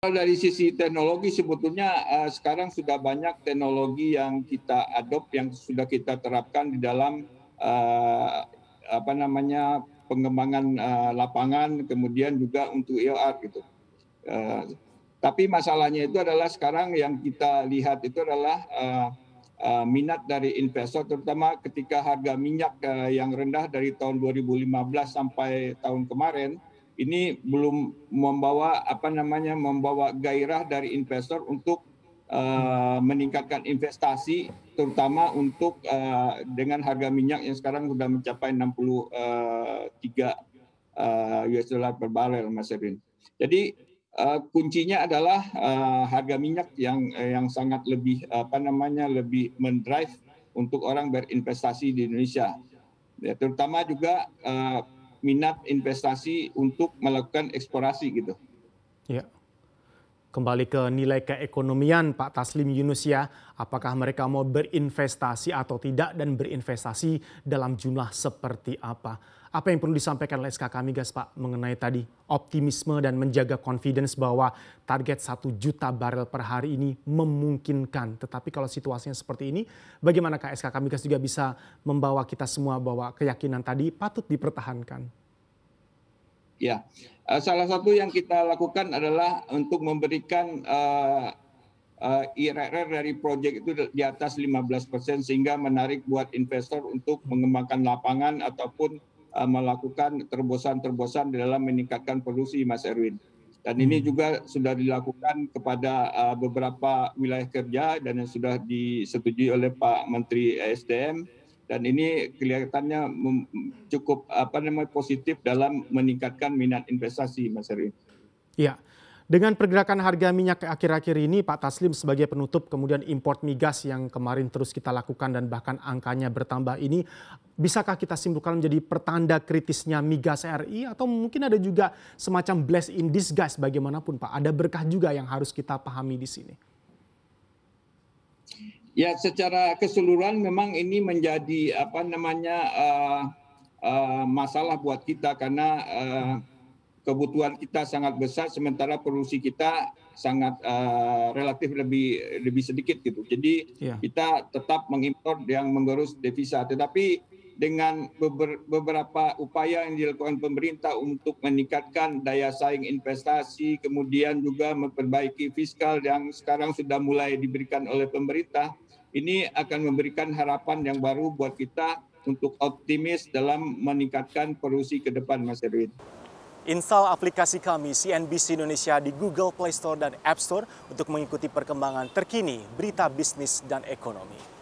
Kalau dari sisi teknologi sebetulnya uh, sekarang sudah banyak teknologi yang kita adopt yang sudah kita terapkan di dalam uh, apa namanya pengembangan uh, lapangan kemudian juga untuk EOR gitu. Uh, tapi masalahnya itu adalah sekarang yang kita lihat itu adalah uh, uh, minat dari investor terutama ketika harga minyak uh, yang rendah dari tahun 2015 sampai tahun kemarin ini belum membawa apa namanya membawa gairah dari investor untuk uh, meningkatkan investasi terutama untuk uh, dengan harga minyak yang sekarang sudah mencapai 63 uh, US dollar per barrel Mas Erwin. Jadi uh, kuncinya adalah uh, harga minyak yang yang sangat lebih apa namanya lebih mendrive untuk orang berinvestasi di Indonesia. Ya, terutama juga uh, minat investasi untuk melakukan eksplorasi gitu. Ya. Kembali ke nilai keekonomian Pak Taslim Yunus ya, apakah mereka mau berinvestasi atau tidak dan berinvestasi dalam jumlah seperti apa? Apa yang perlu disampaikan oleh SKK Migas Pak mengenai tadi optimisme dan menjaga confidence bahwa target satu juta barel per hari ini memungkinkan. Tetapi kalau situasinya seperti ini, bagaimana SKK Migas juga bisa membawa kita semua bahwa keyakinan tadi patut dipertahankan? Ya, uh, salah satu yang kita lakukan adalah untuk memberikan uh, uh, IRR dari proyek itu di atas 15% sehingga menarik buat investor untuk mengembangkan lapangan ataupun uh, melakukan terobosan-terobosan dalam meningkatkan produksi Mas Erwin. Dan ini hmm. juga sudah dilakukan kepada uh, beberapa wilayah kerja dan yang sudah disetujui oleh Pak Menteri SDM dan ini kelihatannya cukup apa namanya positif dalam meningkatkan minat investasi Mas Erwin. Iya. Dengan pergerakan harga minyak akhir-akhir ini, Pak Taslim sebagai penutup kemudian import migas yang kemarin terus kita lakukan dan bahkan angkanya bertambah ini, bisakah kita simpulkan menjadi pertanda kritisnya migas RI atau mungkin ada juga semacam bless in disguise bagaimanapun Pak? Ada berkah juga yang harus kita pahami di sini. Ya, secara keseluruhan memang ini menjadi apa namanya uh, uh, masalah buat kita karena uh, kebutuhan kita sangat besar sementara produksi kita sangat uh, relatif lebih lebih sedikit gitu. Jadi yeah. kita tetap mengimpor yang menggerus devisa. Tetapi dengan beberapa upaya yang dilakukan pemerintah untuk meningkatkan daya saing investasi, kemudian juga memperbaiki fiskal yang sekarang sudah mulai diberikan oleh pemerintah, ini akan memberikan harapan yang baru buat kita untuk optimis dalam meningkatkan produksi ke depan, Mas Erwin. Install aplikasi kami CNBC Indonesia di Google Play Store dan App Store untuk mengikuti perkembangan terkini berita bisnis dan ekonomi.